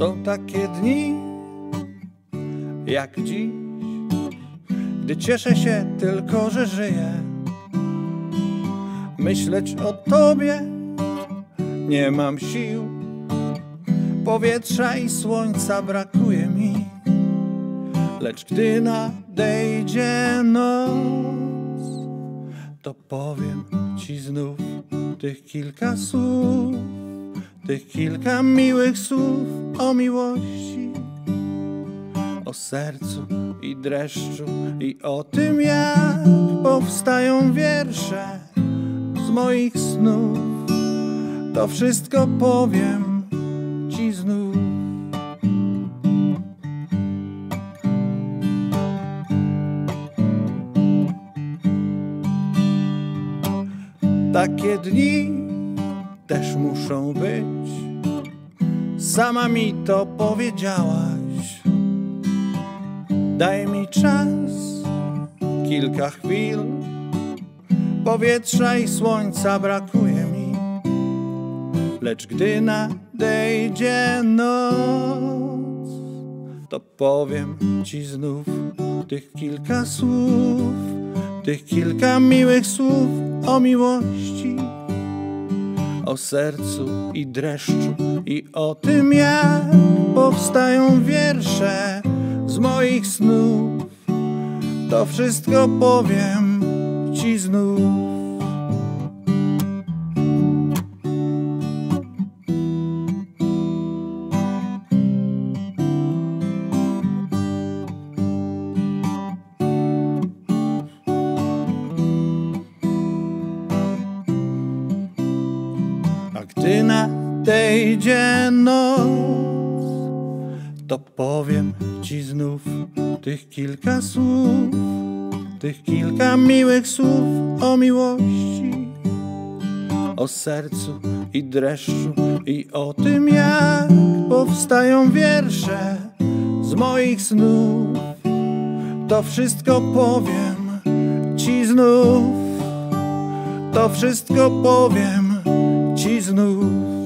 Są takie dni, jak dziś, gdy cieszę się tylko, że żyję. Myśleć o tobie nie mam sił, powietrza i słońca brakuje mi. Lecz gdy nadejdzie noc, to powiem ci znów tych kilka słów, tych kilka miłych słów o miłości, o sercu i dreszczu i o tym, jak powstają wiersze z moich snów. To wszystko powiem ci znów. Takie dni też muszą być. Sama mi to powiedziałaś. Daj mi czas, kilka chwil. Powietrza i słońca brakuje mi. Lecz gdy nadejdzie noc, to powiem ci znów tych kilka słów, tych kilka miłych słów o miłości, o sercu i dreszczu i o tym, jak powstają wiersze z moich snów. To wszystko powiem ci znów. Gdy nadejdzie noc, to powiem ci znów tych kilka słów, tych kilka miłych słów o miłości, o sercu i dreszczu i o tym, jak powstają wiersze z moich snów. To wszystko powiem ci znów, to wszystko powiem ci znów.